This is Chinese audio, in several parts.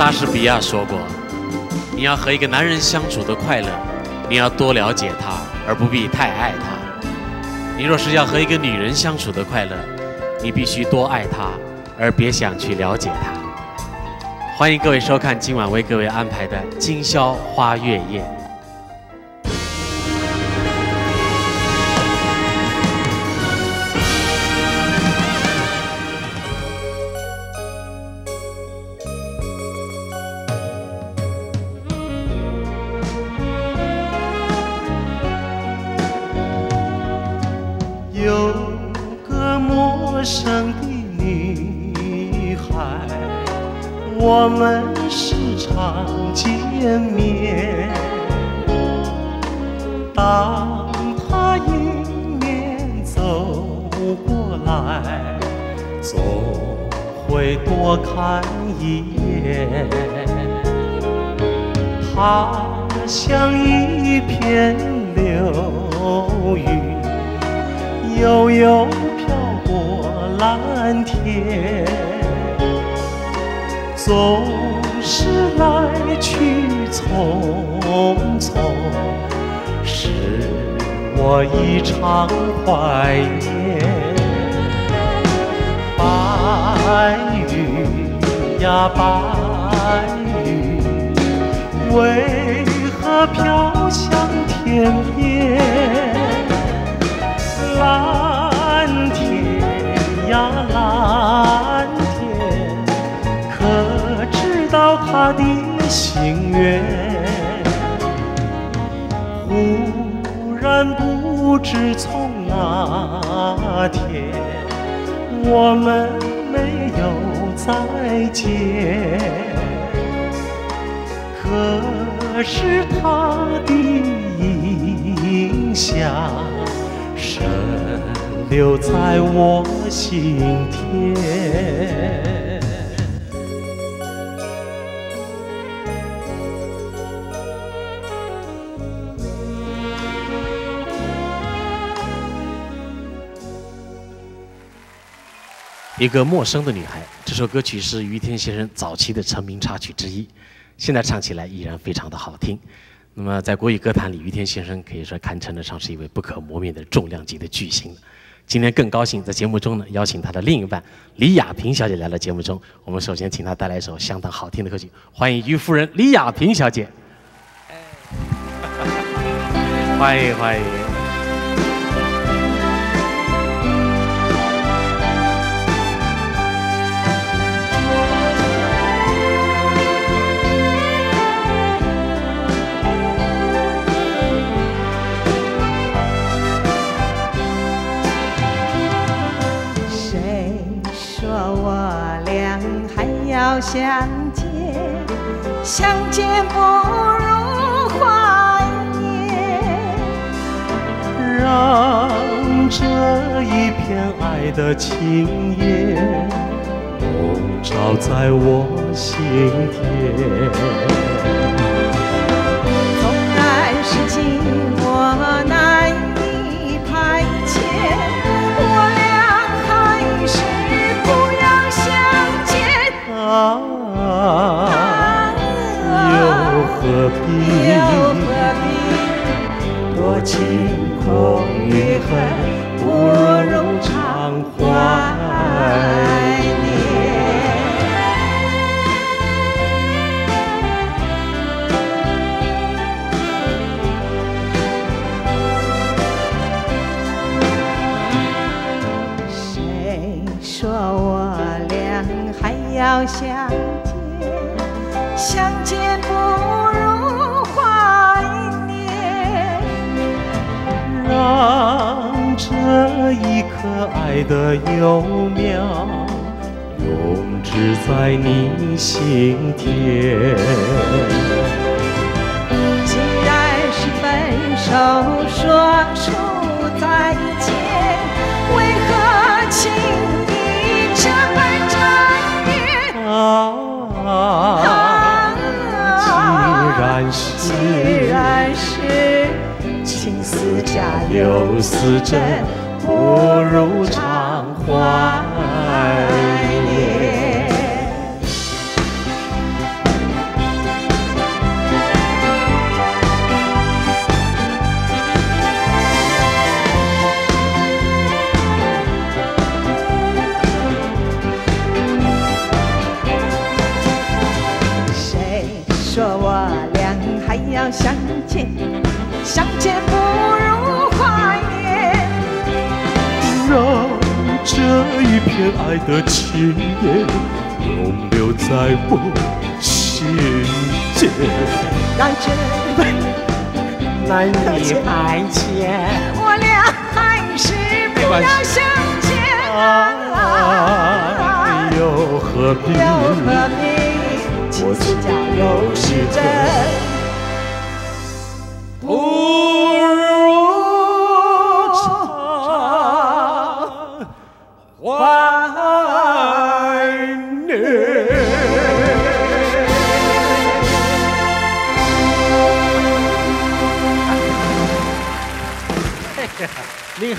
莎士比亚说过：“你要和一个男人相处的快乐，你要多了解他，而不必太爱他。你若是要和一个女人相处的快乐，你必须多爱她，而别想去了解她。”欢迎各位收看今晚为各位安排的《今宵花月夜》。总会多看一眼。她像一片流云。悠悠飘过蓝天，总是来去匆匆，使我一场怀念。白云呀白云，为何飘向天边？蓝天呀蓝天，可知道他的心愿？忽然不知从哪天，我们再见。可是他的影像。深留在我心田。一个陌生的女孩，这首歌曲是于天先生早期的成名插曲之一，现在唱起来依然非常的好听。那么，在国语歌坛里，于天先生可以说堪称得上是一位不可磨灭的重量级的巨星了。今天更高兴在节目中呢，邀请他的另一半李亚萍小姐来到节目中。我们首先请她带来一首相当好听的歌曲，欢迎于夫人李亚萍小姐。欢迎 欢迎。相见，相见不如怀念。让这一片爱的情焰笼罩在我心田。又何必？又何必？多情空余恨，不如常怀念。谁说我俩还要相这一颗爱的幼苗永植在你心田。既然是分手，说出再见，为何情意这般缠绵？啊，既然是既然是情丝假又似真，我如常怀念，谁说我俩还要相见？这一片爱的情叶永留在我心间。让这男女爱情，我俩还是不要相见啊又何必？又何必情。丝交又是真？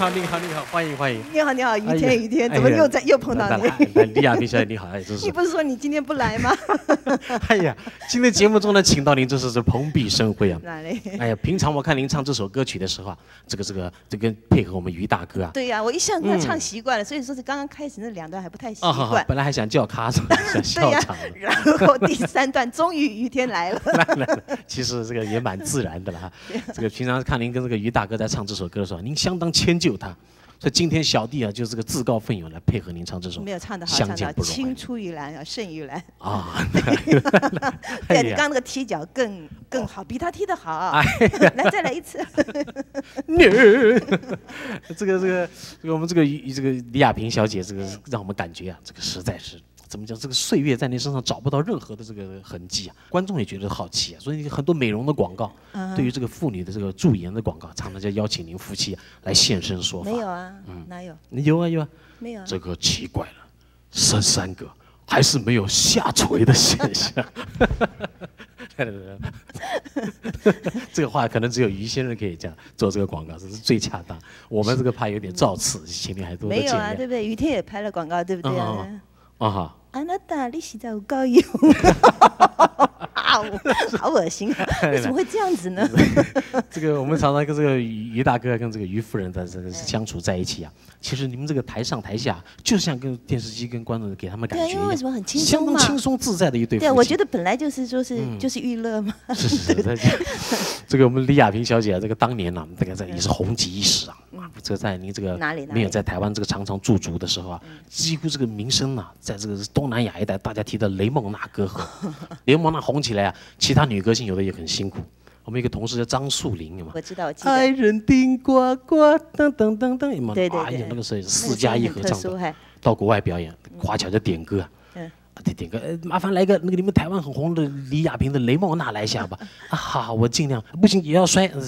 好，你好，你好，欢迎欢迎。你好，你好，于天，于天，怎么又在又碰到你？李亚萍小姐你好，哎，真是你，不是说你今天不来吗？哎呀，今天节目中呢，请到您，真是是蓬荜生辉啊。哪里？哎呀，平常我看您唱这首歌曲的时候啊，这个这个这个配合我们于大哥啊，对呀、我一向他唱习惯了，所以说是刚刚开始那两段还不太习啊，好好惯，。本来还想叫咖，想笑场了。然后第三段终于于天来了，来来来，其实这个也蛮自然的了哈。这个平常看您跟这个于大哥在唱这首歌的时候，您相当迁就他，所以今天小弟啊就是个自告奋勇来配合您唱这首。没有唱的好，相唱得好，见不容青出于蓝啊，胜于蓝。啊，对，刚刚那个踢脚更更好，比他踢得好。哎来，再来一次。这个这个这个我们这个这个李亚萍小姐，这个让我们感觉啊，这个实在是怎么讲？这个岁月在您身上找不到任何的这个痕迹啊，观众也觉得好奇啊，所以很多美容的广告，嗯对于这个妇女的这个驻颜的广告，常常就邀请您夫妻来现身说法。没有啊，嗯哪有？有啊有啊，没有啊。这个奇怪了，生三个还是没有下垂的现象。这个话可能只有于先生可以讲做这个广告，这是最恰当。我们这个怕有点造次，请您还多多见没有啊，对。不对？于天也拍了广告，对不对啊？嗯啊哈，啊，那达你洗澡高油，啊，好恶心啊！为什么会这样子呢？这个我们常常跟这个于于大哥跟这个于夫人在这个相处在一起啊，其实你们这个台上台下，就像跟电视机跟观众给他们感觉一样，因为为什么很轻相松嘛当轻松自在的一对夫妻。对啊，我觉得本来就是说是就是娱乐嘛。是是是，这 这个我们李亚萍小姐啊，这个当年呢、这个这个也是红极一时啊。啊，这在您这个没有在台湾这个常常驻足的时候啊，几乎这个名声啊，在这个东南亚一带，大家提到雷梦娜歌后，雷梦娜红起来啊，其他女歌星有的也很辛苦。我们一个同事叫张树林，有吗？我知道，我记爱。人丁呱呱，噔噔噔噔，有吗？对对对哎呀，那个时候那四加一合唱团到国外表演，华侨就点歌啊。点点歌，呃，麻烦来个那个你们台湾很红的李亚萍的《雷梦娜》来一下吧。啊，好，我尽量，不行也要摔，呃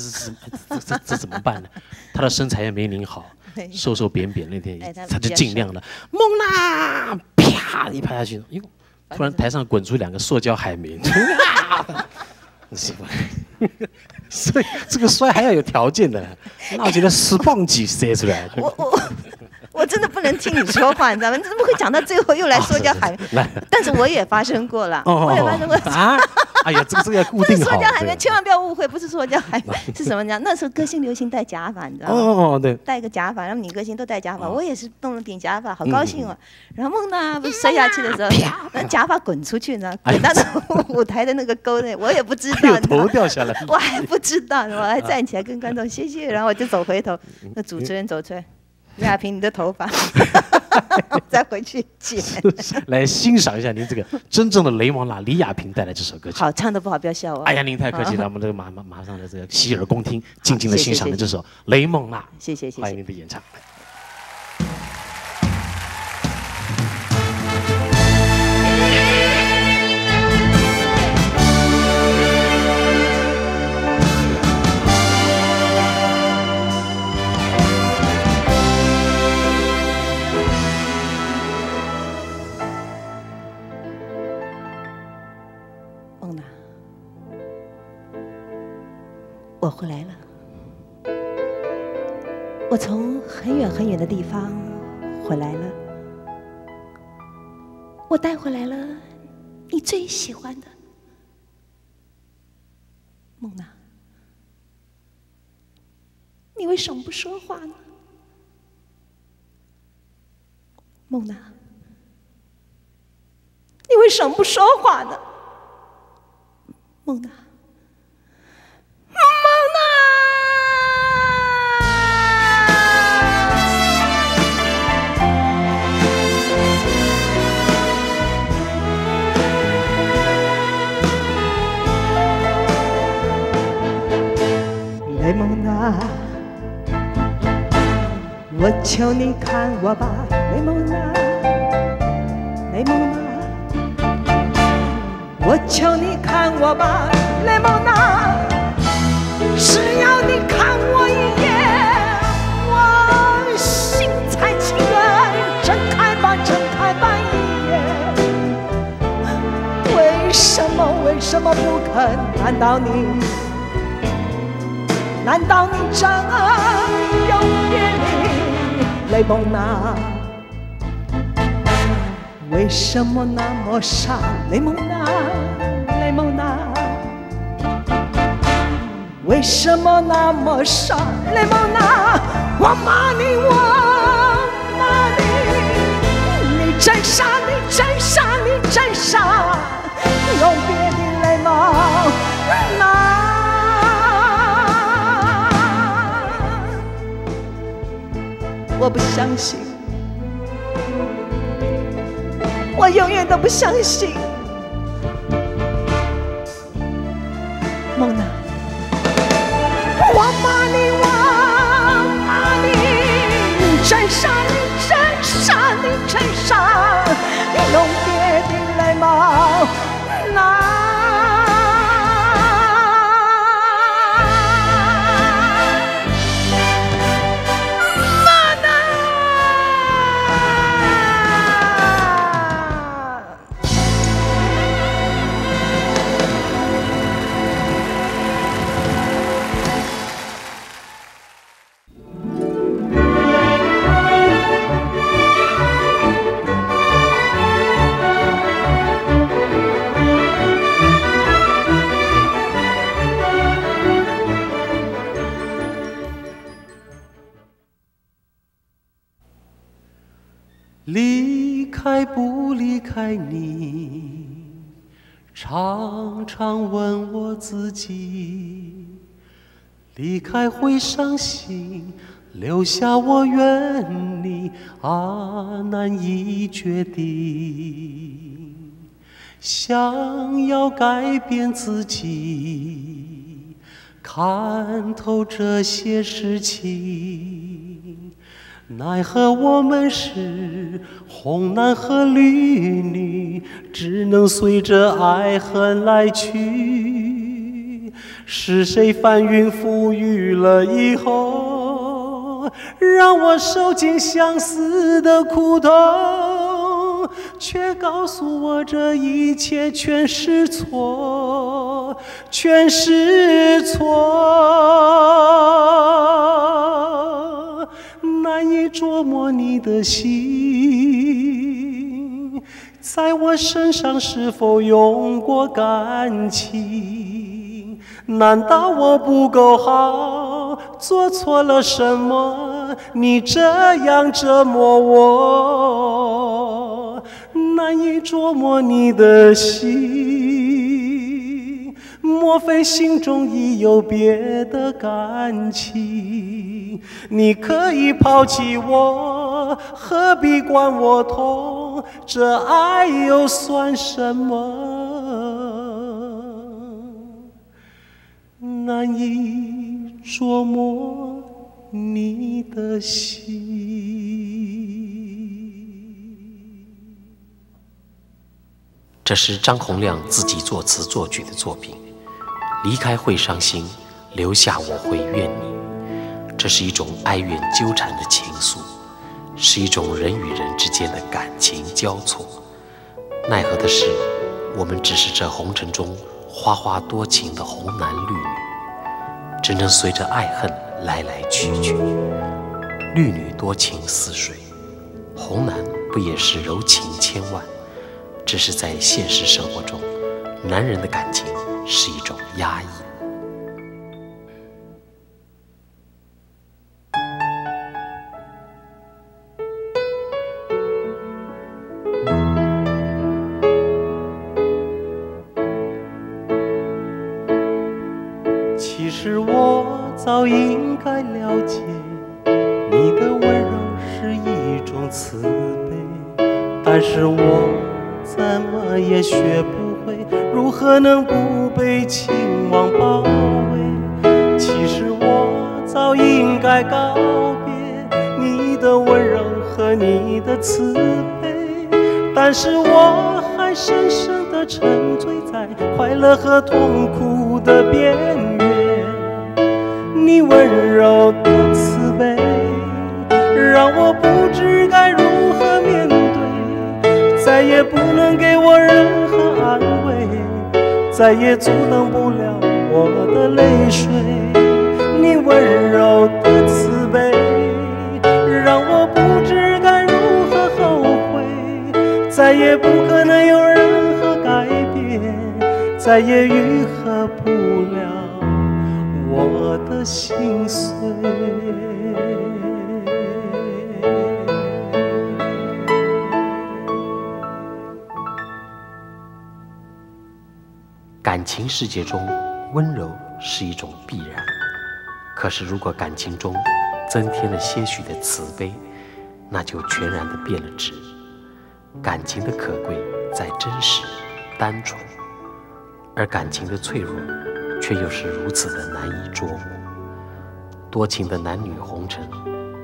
这这怎么办呢？他的身材也没您好，瘦瘦扁扁，那天哎她她就尽量了，梦娜，啪一拍下去，哟，突然台上滚出两个塑胶海绵，啊是吧？所以这个摔还要有条件的，那我觉得十磅几塞出来。我我我真的不能听你说话，你知道吗？你怎么会讲到最后又来说教海绵？来，但是我也发生过了，哦我也发生过。啊！哎呀，这个这个要固不是。说教海绵，千万不要误会，不是说教海绵，是什么呢？那时候歌星流行戴假发，你知道吗？哦，对，戴个假发，然后女歌星都戴假发，哦我也是弄了顶假发，好高兴哦。然后孟娜不是摔下去的时候，那假发滚出去呢，哎滚到那舞台的那个沟内，我也不知道，头掉下来。我还不知道，我还站起来跟观众谢谢，然后我就走回头，那主持人走出来，李亚萍你的头发，再回去剪。来欣赏一下您这个真正的雷蒙娜李亚萍带来这首歌曲。好，唱的不好不要笑我。哎呀，您太客气了，我们这个马马马上的这个洗耳恭听，静静的欣赏的这首《雷蒙娜》，谢谢谢谢欢迎。您的演唱。的地方回来了。我带回来了你最喜欢的梦娜。你为什么不说话呢？梦娜，你为什么不说话呢？梦娜，雷蒙娜，我求你看我吧，雷蒙娜，雷蒙娜。我求你看我吧，雷蒙娜，只要你看我一眼，我心才情愿。睁开吧，睁开吧，一眼。为什么，为什么不肯？难道你，难道你真有别离，雷蒙娜？为什么那么傻，雷蒙娜，雷蒙娜？为什么那么傻，雷蒙娜？我骂你，我不相信。我永远都不相信，蒙娜，我骂你，我骂你，真傻，你真傻，你真傻，永别的泪蒙娜。离开不离开你，常常问我自己。离开会伤心，留下我怨你啊，难以决定。想要改变自己，看透这些事情。奈何我们是红男和绿女，只能随着爱恨来去。是谁翻云覆雨了以后，让我受尽相思的苦痛，却告诉我这一切全是错，全是错。难以琢磨你的心，在我身上是否用过感情？难道我不够好，做错了什么？你这样折磨我，难以琢磨你的心。莫非心中已有别的感情？你可以抛弃我，何必管我痛？这爱又算什么？难以捉摸你的心。这是张洪亮自己作词作曲的作品。离开会伤心，留下我会怨你。这是一种哀怨纠缠的情愫，是一种人与人之间的感情交错。奈何的是，我们只是这红尘中花花多情的红男绿女，只能随着爱恨来来去去。绿女多情似水，红男不也是柔情千万？只是在现实生活中，男人的感情是一种压抑。你的慈悲，但是我还深深的沉醉在快乐和痛苦的边缘。你温柔的慈悲，让我不知该如何面对，再也不能给我任何安慰，再也阻挡不了我的泪水。你温柔也不可能有任何改变，再也愈合不了。我的心碎。感情世界中，温柔是一种必然。可是，如果感情中增添了些许的慈悲，那就全然的变了质。感情的可贵在真实、单纯，而感情的脆弱。却又是如此的难以捉摸。多情的男女红尘，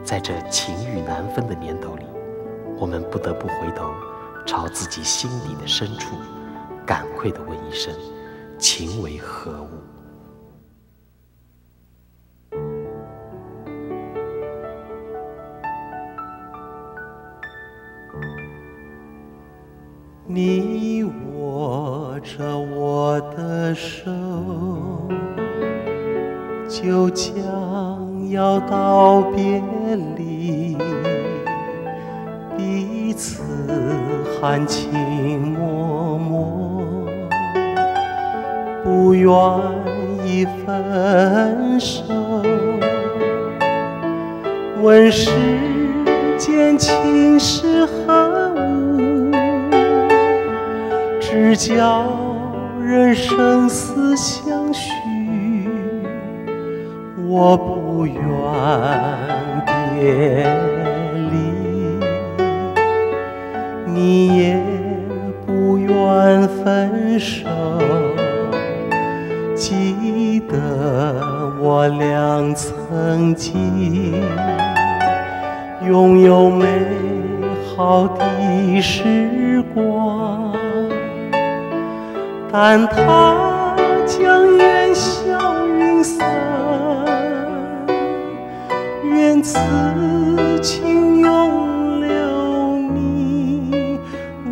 在这情欲难分的年头里，我们不得不回头，朝自己心底的深处，感愧地问一声：情为何物？你握着我的手，就将要道别离，彼此含情脉脉，不愿意分手。问世间情是何叫人生死相许，我不愿别离，你也不愿分手。记得我俩曾经拥有美好的时光。但它将烟消云散，愿此情永留你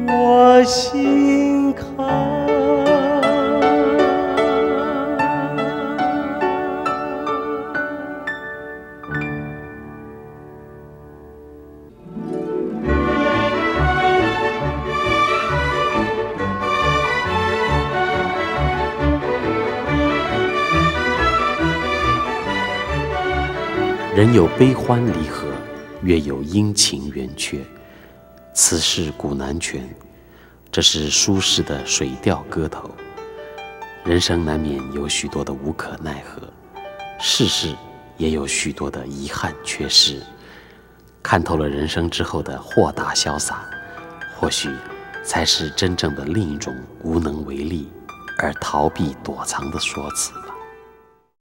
我心。人有悲欢离合，月有阴晴圆缺，此事古难全。这是苏轼的水调歌头。人生难免有许多的无可奈何，世事也有许多的遗憾缺失。看透了人生之后的豁达潇洒，或许才是真正的另一种无能为力而逃避躲藏的说辞。